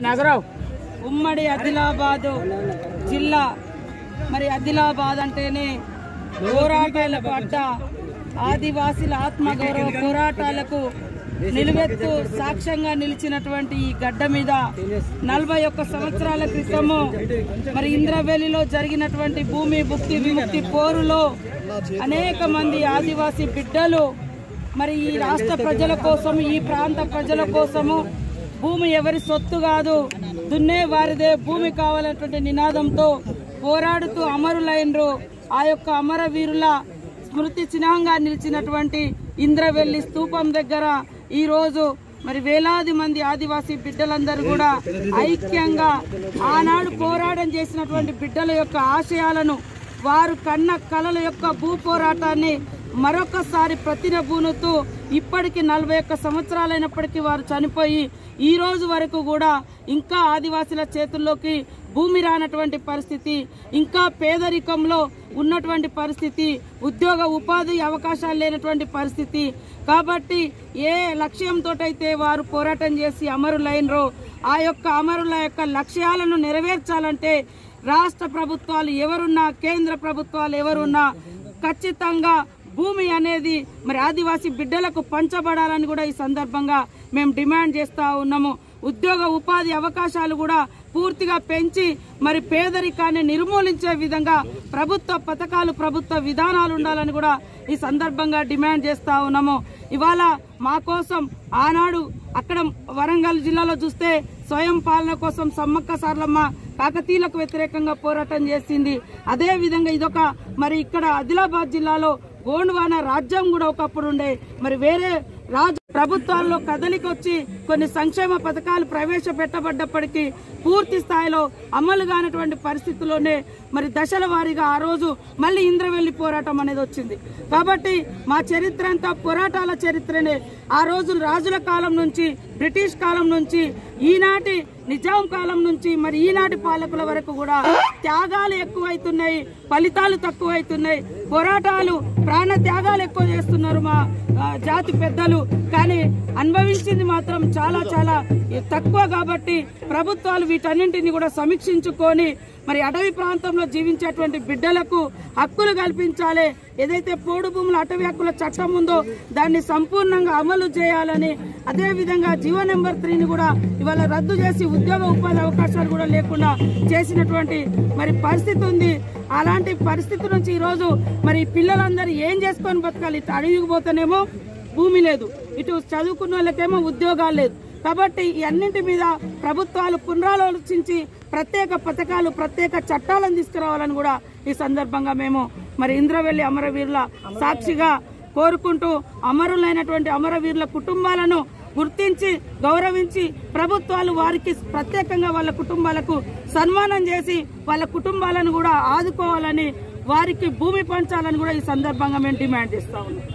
నాగరావు ఉమ్మడి ఆదిలాబాదు జిల్లా. మరి ఆదిలాబాద్ అంటేనే పోరాటాలకు అడ్డ ఆదివాసీల ఆత్మగౌరవ పోరాటాలకు నిలువెత్తు సాక్ష్యంగా నిలిచినటువంటి ఈ గడ్డ మీద నలభై ఒక్క సంవత్సరాల క్రితము మరి ఇంద్రవెల్లిలో జరిగినటువంటి భూమి భుక్తి విముక్తి పోరులో అనేక మంది ఆదివాసీ బిడ్డలు మరి ఈ రాష్ట్ర ప్రజల కోసం ఈ ప్రాంత ప్రజల కోసము భూమి ఎవరి సొత్తు కాదు. దున్నే వారిదే భూమి కావాలన్నటువంటి నినాదంతో పోరాడుతూ అమరులైనరు. ఆ యొక్క అమరవీరుల స్మృతి చిహ్నంగా నిలిచినటువంటి ఇంద్రవెల్లి స్తూపం దగ్గర ఈరోజు మరి వేలాది మంది ఆదివాసీ బిడ్డలందరూ కూడా ఐక్యంగా ఆనాడు పోరాటం చేసినటువంటి బిడ్డల యొక్క ఆశయాలను వారు కన్న కళల యొక్క భూ పోరాటాన్ని మరొకసారి ప్రతినబూనుతూ ఇప్పటికి నలభై ఒక్క సంవత్సరాలైనప్పటికీ వారు చనిపోయి ఈ రోజు వరకు కూడా ఇంకా ఆదివాసుల చేతుల్లోకి భూమి రానటువంటి పరిస్థితి ఇంకా పేదరికంలో ఉన్నటువంటి పరిస్థితి ఉద్యోగ ఉపాధి అవకాశాలు లేనటువంటి పరిస్థితి. కాబట్టి ఏ లక్ష్యంతో అయితే వారు పోరాటం చేసి అమరులైనరో ఆ యొక్క అమరుల యొక్క లక్ష్యాలను నెరవేర్చాలంటే రాష్ట్ర ప్రభుత్వాలు ఎవరున్నా కేంద్ర ప్రభుత్వాలు ఎవరున్నా ఖచ్చితంగా భూమి అనేది మరి ఆదివాసీ బిడ్డలకు పంచబడాలని కూడా ఈ సందర్భంగా మేము డిమాండ్ చేస్తూ ఉన్నాము. ఉద్యోగ ఉపాధి అవకాశాలు కూడా పూర్తిగా పెంచి మరి పేదరికాన్ని నిర్మూలించే విధంగా ప్రభుత్వ పథకాలు ప్రభుత్వ విధానాలు ఉండాలని కూడా ఈ సందర్భంగా డిమాండ్ చేస్తూ ఉన్నాము. ఇవాళ మా కోసం ఆనాడు అక్కడ వరంగల్ జిల్లాలో చూస్తే స్వయం పాలన కోసం సమ్మక్క సార్లమ్మ కాకతీయులకు వ్యతిరేకంగా పోరాటం చేసింది. అదే విధంగా ఇదొక మరి ఇక్కడ ఆదిలాబాద్ జిల్లాలో గోండ్వాన రాజ్యం కూడా ఒకప్పుడు ఉండే. మరి వేరే రాజు ప్రభుత్వాల్లో కదలికొచ్చి కొన్ని సంక్షేమ పథకాలు ప్రవేశపెట్టబడ్డప్పటికీ పూర్తి స్థాయిలో అమలు కానటువంటి పరిస్థితుల్లోనే మరి దశల వారీగా ఆ రోజు మళ్ళీ ఇంద్రవెల్లి పోరాటం అనేది వచ్చింది. కాబట్టి మా చరిత్ర అంతా పోరాటాల చరిత్రనే. ఆ రోజు రాజుల కాలం నుంచి బ్రిటిష్ కాలం నుంచి ఈనాటి నిజాం కాలం నుంచి మరి ఈనాటి పాలకుల వరకు కూడా త్యాగాలు ఎక్కువైతున్నాయి ఫలితాలు తక్కువైతున్నాయి. పోరాటాలు ప్రాణ త్యాగాలు ఎక్కువ చేస్తున్నారు మా జాతి పెద్దలు. కానీ అనుభవించింది మాత్రం చాలా చాలా తక్కువ కాబట్టి ప్రభుత్వాలు వీటన్నింటిని కూడా సమీక్షించుకొని మరి అటవీ ప్రాంతంలో జీవించేటువంటి బిడ్డలకు హక్కులు కల్పించాలి. ఏదైతే పోడు భూముల అటవీ హక్కుల చట్టం ఉందో దాన్ని సంపూర్ణంగా అమలు చేయాలని అదేవిధంగా జీవో నెంబర్ త్రీని కూడా ఇవాళ రద్దు చేసి ఉద్యోగ ఉపాధి అవకాశాలు కూడా లేకుండా చేసినటువంటి మరి పరిస్థితి ఉంది. అలాంటి పరిస్థితి నుంచి ఈరోజు మరి పిల్లలందరూ ఏం చేసుకొని బతకాలి? అడవికి పోతేనేమో భూమి లేదు. ఇటు చదువుకున్న వాళ్ళకేమో ఉద్యోగాలు లేదు. కాబట్టి అన్నింటి మీద ప్రభుత్వాలు పునరాలోచించి ప్రత్యేక పథకాలు ప్రత్యేక చట్టాలను తీసుకురావాలని కూడా ఈ సందర్భంగా మేము మరి ఇంద్రవెల్లి అమరవీరుల సాక్షిగా కోరుకుంటూ అమరులైనటువంటి అమరవీరుల కుటుంబాలను గుర్తించి గౌరవించి ప్రభుత్వాలు వారికి ప్రత్యేకంగా వాళ్ళ కుటుంబాలకు సన్మానం చేసి వాళ్ళ కుటుంబాలను కూడా ఆదుకోవాలని వారికి భూమి పంచాలని కూడా ఈ సందర్భంగా మేము డిమాండ్ చేస్తా ఉన్నాం.